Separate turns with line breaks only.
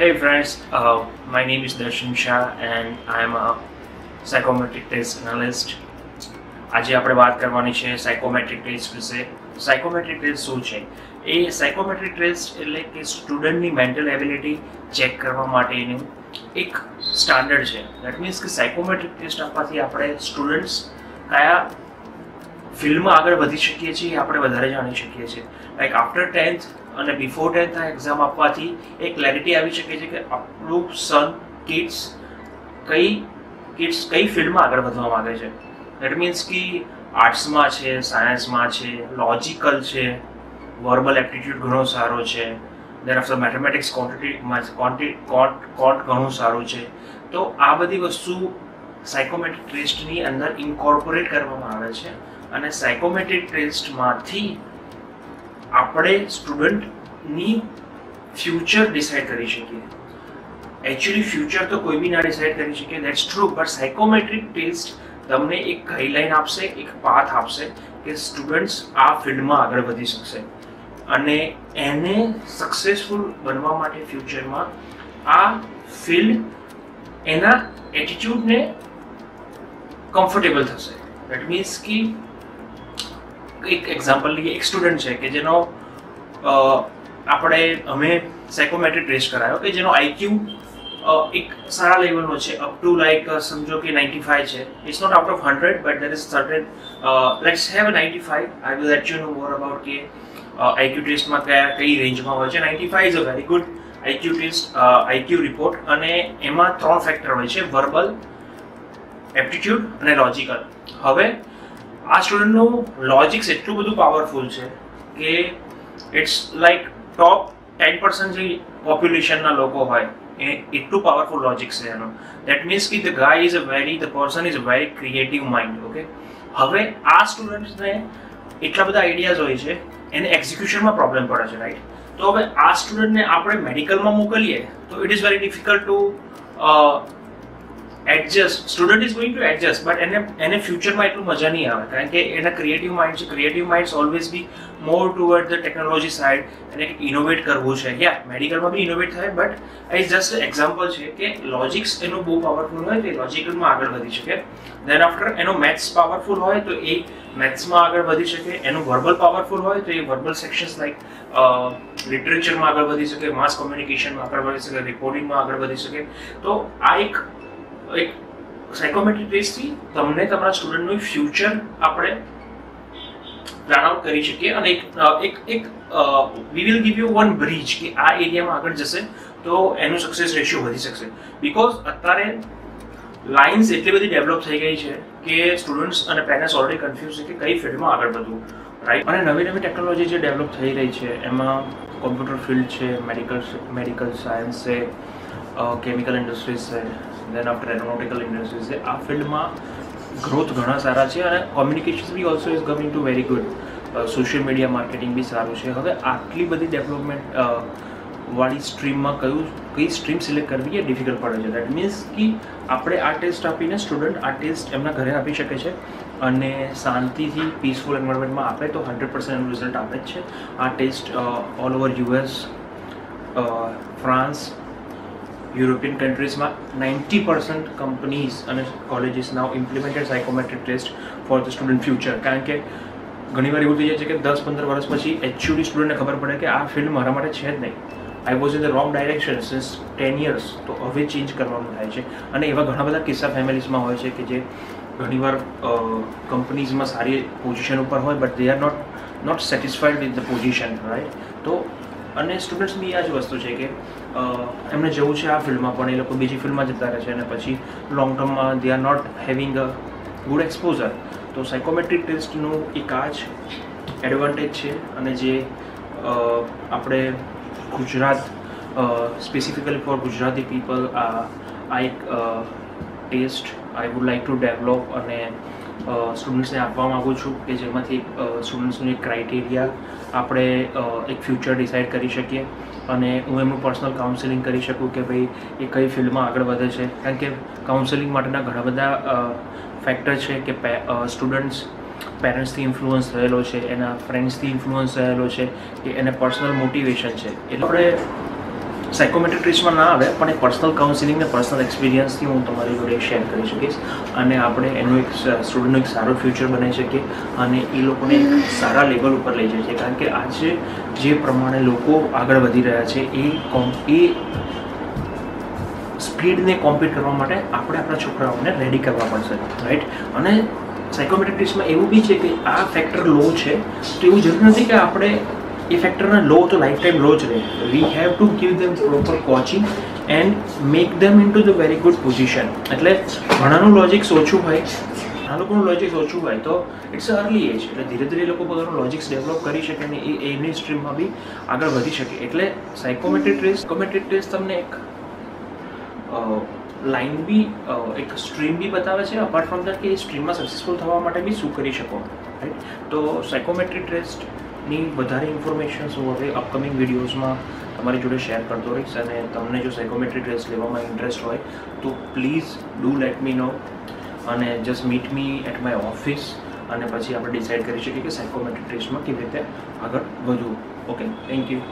Hey friends, uh, my name is Darshan Shah and I am a psychometric test analyst. આજે આપણે વાત કરવાની છે સાયકોમેટ્રિક ટેસ્ટ વિશે. સાયકોમેટ્રિક ટેસ્ટ શું છે? એ સાયકોમેટ્રિક ટેસ્ટ એટલે કે સ્ટુડન્ટની મેન્ટલ એબિલિટી ચેક કરવા માટેનું એક સ્ટાન્ડર્ડ છે. દેટ મીન્સ કે સાયકોમેટ્રિક ટેસ્ટ આપવાથી આપણે સ્ટુડન્ટ્સ કયા ફિલ્ડમાં આગળ વધી શકીએ છીએ, આપણે વધારે જાણી શકીએ છીએ. લાઈક આફ્ટર ટેન્થ અને બિફોર ટેન્થ આ એક્ઝામ આપવાથી એક ક્લેરિટી આવી શકે છે કે આપણું સન કિડ્સ કઈ કિડ્સ કઈ ફિલ્ડમાં આગળ વધવા માંગે છે. દેટ મીન્સ કે આર્ટ્સમાં છે સાયન્સમાં છે લોજિકલ છે વર્બલ એપ્ટિટ્યૂડ ઘણો સારો છે. દેર આફ્ટર મેથેમેટિક્સ ક્વોન્ટિટી કોન્ટ ઘણું સારું છે. તો આ બધી વસ્તુ સાયકોમેટ્રિક ટેસ્ટની અંદર ઇન્કોર્પોરેટ કરવામાં આવે છે. અને સાયકોમેટ્રિક ટેસ્ટમાંથી આપણે સ્ટુડન્ટની ફ્યુચર ડિસાઇડ કરી શકીએ. એકચ્યુઅલી ફ્યુચર તો કોઈ બી ના ડિસાઇડ કરી શકીએ that's true but psychometric test તમને એક ગાઈડલાઈન આપશે, એક પાથ આપશે કે સ્ટુડન્ટ્સ આ ફિલ્ડમાં આગળ વધી શકશે. અને એને સક્સેસફુલ બનવા માટે ફ્યુચરમાં આ ફિલ્ડ એના એટીટ્યુડને કમ્ફર્ટેબલ થશે. દેટ મીન્સ કે એક એક્ઝામ્પલ લઈએ એક સ્ટુડન્ટ છે કે જેનો આપણે અમે સાયકોમેટ્રિક ટેસ્ટ કરાયો કે જેનો આઈક્યુ એક સારા લેવલનો છે અપ ટુ લાઈક સમજો કે નાઇન્ટી ફાઈવ છે it's not out of hundred but there is certain let's have ninety five I will let you know more about કે આઈક્યુ ટેસ્ટમાં કયા, કઈ રેન્જમાં હોય છે. Ninety five is a very good IQ test IQ report અને એમાં ત્રણ ફેક્ટર હોય છે વર્બલ એપ્ટિટ્યૂડ અને લોજિકલ હવે આ સ્ટુડન્ટનું લોજિક્સ એટલું બધું પાવરફુલ છે કે it's like top ten percent જે પોપ્યુલેશનના લોકો હોય. એ એટલું પાવરફુલ લોજિક છે એનો. દેટ મીન્સ કે the guy is a very the person is very creative mind okay હવે આ સ્ટુડન્ટ્સને એટલા બધા આઈડિયાઝ હોય છે, એને એક્ઝિક્યુશનમાં પ્રોબ્લેમ પડે છે રાઈટ તો હવે આ સ્ટુડન્ટને આપણે મેડિકલમાં મોકલીએ, તો it is very difficult to adjust student is going to adjust but એને એને ફ્યુચરમાં એટલું મજા નહીં આવે, કારણ કે એના ક્રિએટિવ માઇન્ડ છે. Creative minds always be more toward the technology side એને ઇનોવેટ કરવું છે. યા મેડિકલમાં બી ઇનોવેટ થાય બટ એ જસ્ટ એક્ઝામ્પલ છે કે લોજિક્સ એનું બહુ પાવરફુલ હોય તો એ લોજિકલમાં આગળ વધી શકે. દેન આફ્ટર એનો મેથ્સ પાવરફુલ હોય તો એ મેથ્સમાં આગળ વધી શકે. એનું વર્બલ પાવરફુલ હોય તો એ વર્બલ સેક્શન્સ લાઈક લિટરેચરમાં આગળ વધી શકે માસ કોમ્યુનિકેશનમાં આગળ વધી શકે રિપોર્ટિંગમાં આગળ વધી શકે. તો આ એક એક સાયકોમેટ્રિક ટેસ્ટથી તમને તમારા સ્ટુડન્ટનું ફ્યુચર આપણે પ્લાન આઉટ કરી શકીએ. અને એક એક એક we will give you one bridge કે આ એરિયામાં આગળ જશે તો એનું સક્સેસ રેશિયો વધી શકશે. બિકોઝ અત્યારે લાઇન્સ એટલી બધી ડેવલપ થઈ ગઈ છે કે સ્ટુડન્ટ્સ અને પેરેન્ટ્સ ઓલરેડી કન્ફ્યુઝ છે કે કઈ ફિલ્ડમાં આગળ વધવું. રાઈટ અને નવી નવી ટેકનોલોજી જે ડેવલપ થઈ રહી છે, એમાં કોમ્પ્યુટર ફિલ્ડ છે મેડિકલ મેડિકલ સાયન્સ છે કેમિકલ ઇન્ડસ્ટ્રીઝ છે. દેન આફ્ટર એરોનોટિકલ ઇન્ડસ્ટ્રીઝ આ ફિલ્ડમાં ગ્રોથ ઘણા સારા છે અને communication be also is coming to very good social media marketing be સારું છે. હવે આટલી બધી ડેવલપમેન્ટ વાળી સ્ટ્રીમમાં કયું, કઈ સ્ટ્રીમ સિલેક્ટ કરવી એ ડિફિકલ્ટ પડે છે. દેટ મીન્સ કે આપણે આ ટેસ્ટ આપીને સ્ટુડન્ટ આ ટેસ્ટ એમના ઘરે આપી શકે છે અને શાંતિથી પીસફુલ એન્વાયરમેન્ટમાં આપે તો હંડ્રેડ પર્સન્ટ રિઝલ્ટ આપે જ છે. આ test all over US France European કન્ટ્રીઝમાં ninety percent companies અને colleges now implemented psychometric test for the student future કારણ કે ઘણીવાર એવું થઈ જાય છે કે દસ પંદર વર્ષ પછી એકચ્યુઅલી સ્ટુડન્ટને ખબર પડે કે આ ફિલ્ડ મારા માટે છે જ નહીં. I was in the wrong direction since ten years તો હવે ચેન્જ કરવાનું થાય છે. અને એવા ઘણા બધા કિસ્સા ફેમિલીઝમાં હોય છે કે જે ઘણીવાર કંપનીઝમાં સારી પોઝિશન ઉપર હોય but they are not not satisfied with the position right તો અને સ્ટુડન્ટ્સની આ જ વસ્તુ છે કે એમને જવું છે આ ફિલ્ડમાં પણ એ લોકો બીજી ફિલ્ડમાં જતા રહે છે અને પછી લોંગ ટર્મમાં they are not having a good exposure તો સાયકોમેટ્રિક ટેસ્ટનું એક આ જ એડવાન્ટેજ છે અને જે આપણે Gujarat specifically for Gujarati people આ એક test I would like to develop અને સ્ટુડન્ટ્સને આપવા માગું છું કે જેમાંથી સ્ટુડન્ટ્સનું એક ક્રાઇટેરિયા આપણે એક ફ્યુચર ડિસાઇડ કરી શકીએ. અને હું એમનું પર્સનલ કાઉન્સેલિંગ કરી શકું કે ભાઈ, એ કઈ ફિલ્ડમાં આગળ વધે છે. કારણ કે કાઉન્સેલિંગ માટેના ઘણા બધા ફેક્ટર છે કે સ્ટુડન્ટ્સ પેરેન્ટ્સથી ઇન્ફ્લુઅન્સ થયેલો છે, એના ફ્રેન્ડ્સથી ઇન્ફ્લુઅન્સ થયેલો છે કે એને પર્સનલ મોટિવેશન છે. એટલે આપણે સાયકોમેટ્રિક્સમાં ના આવે, પણ એક પર્સનલ કાઉન્સિલિંગ ને પર્સનલ એક્સપિરિયન્સથી હું તમારી જોડે શેર કરી શકીશ. અને આપણે એનું એક સ્ટુડન્ટનું એક સારું ફ્યુચર બનાવી શકીએ અને એ લોકોને સારા લેવલ ઉપર લઈ જાય છે કારણ કે આજે જે પ્રમાણે લોકો આગળ વધી રહ્યા છે, એ એ સ્પીડને કોમ્પીટ કરવા માટે આપણે આપણા છોકરાઓને રેડી કરવા પડશે રાઈટ અને સાયકોમેટ્રિક્સમાં એવું બી છે કે આ ફેક્ટર લો છે, તો એવું જરૂર નથી કે આપણે એ ફેક્ટરના લો તો લાઈફ ટાઈમ લો જ રહે we have to give them proper coaching and make them in to the very good position એટલે ઘણાનું લોજિક્સ ઓછું હોય આ લોકોનું લોજિક્સ ઓછું હોય તો ઇટ્સ અર્લી એજ એટલે ધીરે ધીરે એ લોકો પોતાનું લોજિક્સ ડેવલપ કરી શકે અને એ એની સ્ટ્રીમમાં બી આગળ વધી શકે. એટલે સાયકોમેટ્રિક ટ્રેસ કોમેટ્રિક ટ્રેસ તમને એક લાઈન બી એક સ્ટ્રીમ બી બતાવે છે. અપાર્ટ ફ્રોમ દેટ કે એ સ્ટ્રીમમાં સક્સેસફુલ થવા માટે બી શું કરી શકો? રાઈટ તો સાયકોમેટ્રિક ટેસ્ટની વધારે ઇન્ફોર્મેશન્સ હું હવે અપકમિંગ વિડીયોઝમાં તમારી જોડે શેર કરતો રહીશ અને તમને જો સાયકોમેટ્રિક ટેસ્ટ લેવામાં ઇન્ટરેસ્ટ હોય, તો please do let me know અને just meet me at my office અને પછી આપણે ડિસાઇડ કરી શકીએ કે સાયકોમેટ્રિક ટેસ્ટમાં કેવી રીતે આગળ વધવું. Okay thank you